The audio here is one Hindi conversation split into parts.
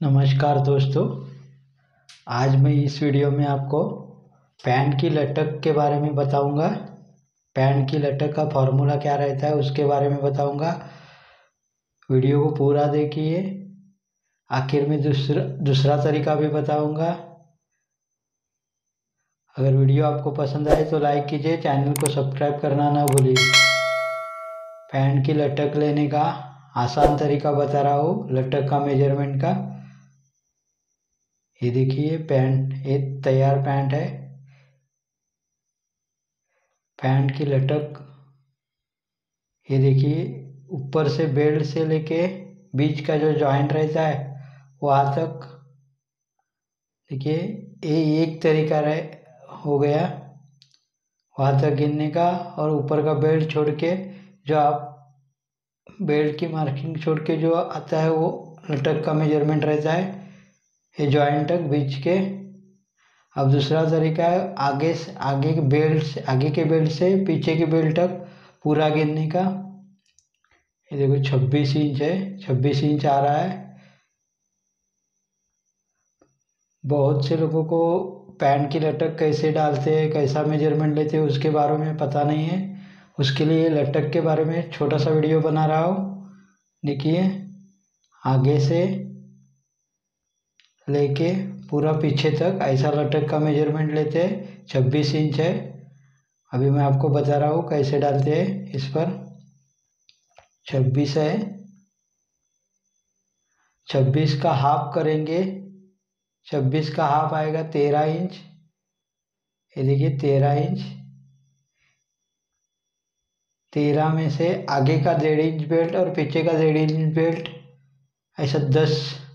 नमस्कार दोस्तों। आज मैं इस वीडियो में आपको पैंट की लटक के बारे में बताऊँगा। पैंट की लटक का फॉर्मूला क्या रहता है उसके बारे में बताऊँगा। वीडियो को पूरा देखिए। आखिर में दूसरा दूसरा तरीका भी बताऊँगा। अगर वीडियो आपको पसंद आए तो लाइक कीजिए, चैनल को सब्सक्राइब करना ना भूलिए। पैंट की लटक लेने का आसान तरीका बता रहा हूँ, लटक का मेज़रमेंट का। ये देखिए, पैंट, ये तैयार पैंट है। पैंट की लटक, ये देखिए, ऊपर से बेल्ट से लेके बीच का जो जॉइंट रहता है वहाँ तक। देखिए, ये एक तरीका रह, हो गया वहाँ तक गिनने का और ऊपर का बेल्ट छोड़ के जो आप, बेल्ट की मार्किंग छोड़ के जो आता है, वो लटक का मेज़रमेंट रहता है। ये जॉइंट तक बीच के। अब दूसरा तरीका है, आगे से, आगे के बेल्ट से, आगे के बेल्ट से पीछे के बेल्ट तक पूरा गिनने का। ये देखो छब्बीस इंच है, छब्बीस इंच आ रहा है। बहुत से लोगों को पैंट की लटक कैसे डालते हैं, कैसा मेज़रमेंट लेते हैं, उसके बारे में पता नहीं है। उसके लिए लटक के बारे में छोटा सा वीडियो बना रहा हूँ। देखिए, आगे से लेके पूरा पीछे तक, ऐसा लटक का मेज़रमेंट लेते हैं, छब्बीस इंच है। अभी मैं आपको बता रहा हूँ कैसे डालते हैं, इस पर। छब्बीस है। छब्बीस का हाफ़ करेंगे। छब्बीस का हाफ़ आएगा तेरह इंच ये देखिए, तेरह इंच तेरह में से आगे का डेढ़ इंच बेल्ट और पीछे का डेढ़ इंच बेल्ट ऐसा दस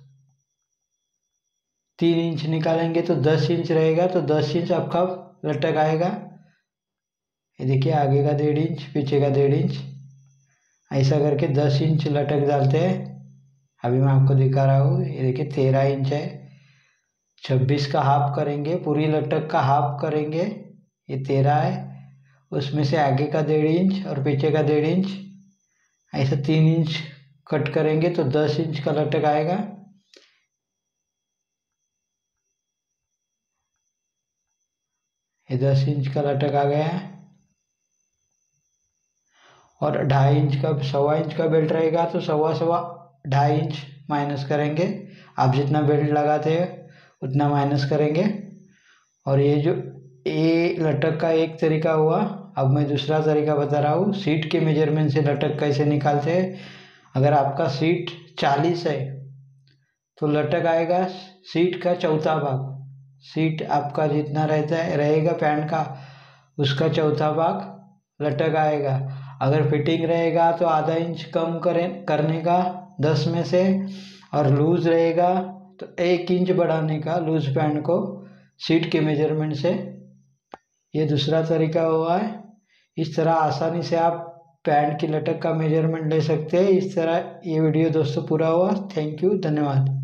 तीन इंच निकालेंगे तो दस इंच रहेगा तो दस इंच आपका लटक आएगा। ये देखिए, आगे का डेढ़ इंच, पीछे का डेढ़ इंच। ऐसा करके दस इंच लटक डालते हैं। अभी मैं आपको दिखा रहा हूँ, ये देखिए, तेरह इंच है। छब्बीस का हाफ़ करेंगे, पूरी लटक का हाफ़ करेंगे, ये तेरह है। उसमें से आगे का डेढ़ इंच और पीछे का डेढ़ इंच, ऐसा तीन इंच कट करेंगे तो दस इंच का लटक आएगा। ये दस इंच का लटक आ गया है। और ढाई इंच का, सवा इंच का बेल्ट रहेगा तो सवा सवा ढाई इंच माइनस करेंगे। आप जितना बेल्ट लगाते हैं, उतना माइनस करेंगे। और ये जो ये लटक का एक तरीका हुआ, अब मैं दूसरा तरीका बता रहा हूँ। सीट के मेज़रमेंट से लटक कैसे निकालते हैं? अगर आपका सीट चालीस है तो लटक आएगा सीट का चौथा भाग। सीट आपका जितना रहता है, रहेगा पैंट का, उसका चौथा भाग लटक आएगा। अगर फिटिंग रहेगा तो आधा इंच कम करें, करने का दस में से, और लूज़ रहेगा तो एक इंच बढ़ाने का लूज़ पैंट को सीट के मेज़रमेंट से। ये दूसरा तरीका हुआ है। इस तरह आसानी से आप पैंट की लटक का मेज़रमेंट ले सकते हैं। इस तरह ये वीडियो दोस्तों पूरा हुआ। थैंक यू धन्यवाद।